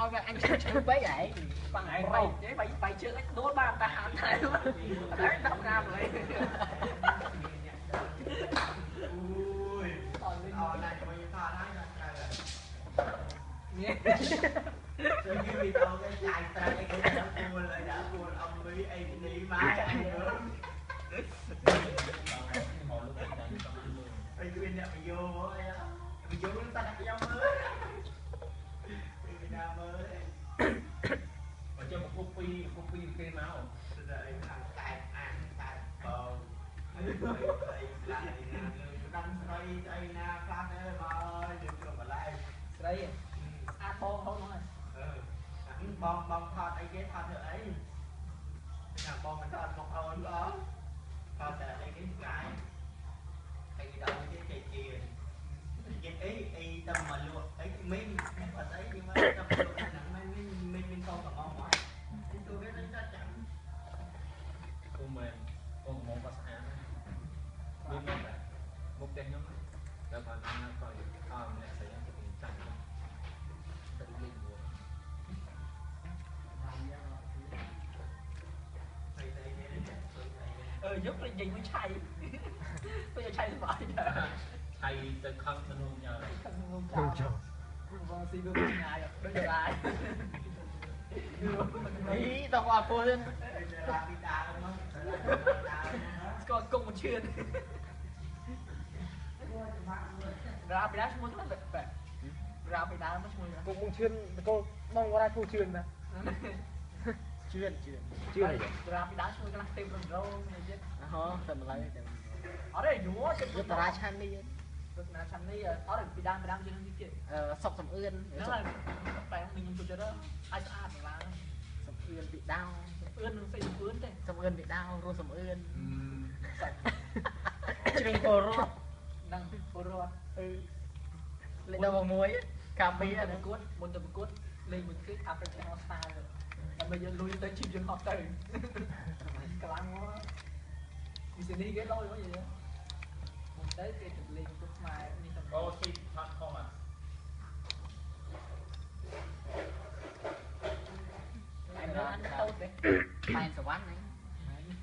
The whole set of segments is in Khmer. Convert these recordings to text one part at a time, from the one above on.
ឲ្យវាអញឈឺឈឺពេកហ៎បាំងឯងបែកទេបែកបែកជើងអញដួលបានតាហានតែតែដល់ណាម្លេះ Ui, ờ, này bao nhiêu thon đấy, này, này, này. នេះ Tôi như bị tao cái dài tay cái cái đã buồn lại đã buồn ông với anh đi mãi anh nữa. Anh quên nhận mày vô bố ấy á. Mày vô nó ta đặt nhau mới. Mày nào mới. បើចាំមកពុកពីពុកពីគេមក Rồi thằng cài ăn cài bầu. Thầy lại nè, đâm xoay đây nè, phát ơi bà ơi, đừng có mà lại. ស្រីអាបងហូនហ្នឹង Ừ. Ảnh bom bom thọt ấy cái thọt nữa ấy nhà bom mình thọt một ơn đó thọt là đây cái cái thì មុខតែខ្ញុំដល់បានអានក៏អមអ្នកស្រីទៅចាច់ទៅលេងមួយ thấy thấy cái đấy tôi thấy អឺយកទៅនិយាយមួយឆៃទៅឆៃសុបាយដែរថៃទៅខំទៅនោះញ៉ាំខាងនោះចោលបងស៊ីវាឆ្ងាយដូចដែរ ý tao qua phô lên ra đi đá đúng không ស្គាល់គុំមិនឈឿន រាបិតាឈ្មោះហ្នឹងបែបរាបិតាមកឈ្មោះ cũng muốn chuyên cô mong qua đây thu chuyên mà chuyên chuyên chuyên này រាបិតាឈ្មោះខ្លះទេប្ររោនេះទៀត hả tầm lại tầm អត់ទេយូរចិត្ត rất là chăn đi រត់ណាឆាន់នេះអត់ពីដើមពីដើមជាងនេះទៀត sọc sầm ươn ហ្នឹងហើយបែបខ្ញុំចូលចិត្តឲ្យស្អាតម្ល៉េះ sầm ươn bị đau អឿននឹងស្អីអឿនទេ sầm ươn bị đau rồi sầm ươn សាច់ chừng cô rót នឹង ពលរដ្ឋ ừ lại đâu vào muối cà ពី phê ប្រ này កួតមុនទៅប្រកួតលេងមួយគឺ African Style ដើម្បីយកលុយទៅជីបយើងហត់ទៅកន្លងមកពីនេះគេលុយមកយីមុនទៅគេទៅលេងប្រកួតខ្មែរនេះទៅអូទីថតខំអាតែនៅអានតូចទេ tay sờ bắn này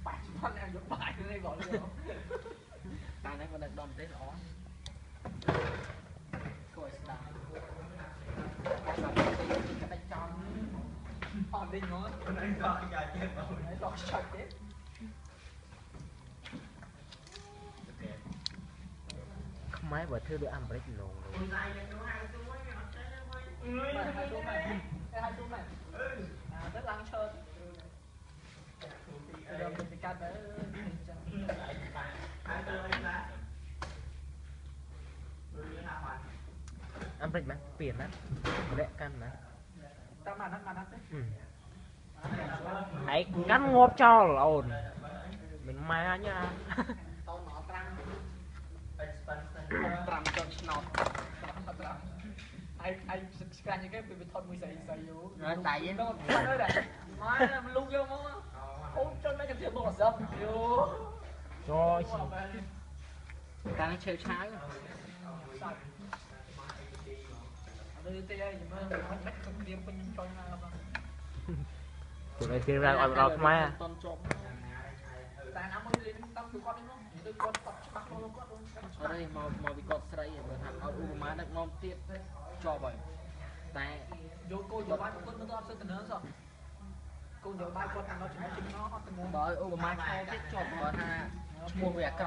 បាច់បាត់អាយកបាយនេះបង លើ tay này còn được đòn thế đó គួរស្ដាប់ក្តាច់ចំអត់លេងមក Nên gọi giờ chết rồi ហើយដល់ឆាច់ទេ máy vừa thư được ăn break nồng rồi Hôm nay là nó hai túi nó chết nó mới បាទហើយទូមែនហើយទូមែន Ừ អាទៅឡើងឈើទៅដល់ទៅកាត់ទៅ ăn break mà biển á lẹ căn mà តាមអាហ្នឹងអាហ្នឹងទេ ừ hãy cắn ngộp cho lồn mình mai nha តោណោត្រាំ Expensive ត្រាំចង់ឆ្នោតត្រាំត្រាំហើយហើយស្ក្រាញ់គេពីវាថតមួយស្រីស្រីយូ rồi tại vì ដ ល់បាត់ហើយដែរមកលុកយកមកអូនចុចមកទៅទៀតមកសឹបយូ rồi មកបែរ ta nó chơi trái សាច់អត់ទេទេយមើលមិនបាច់កំព្រៀងពេញចុយណាបង tụi này kia ra gọi vào mai à តន់ជាប់តែណាមួយលេងតាមគឺគាត់នេះមកទៅគាត់តច្បាស់ខ្លួនគាត់ ở đây màu màu bị cọt sấy rồi thằng ở u má đất ngon tiếp cho vậy tại យកគោយកបាយគាត់មិនទៅអត់ទៅទៅសោះគោយកបាយគាត់តាមដល់ចំណុចចំណោអត់ទៅ bởi u má cho tiếp cho bọn ha mua về cọ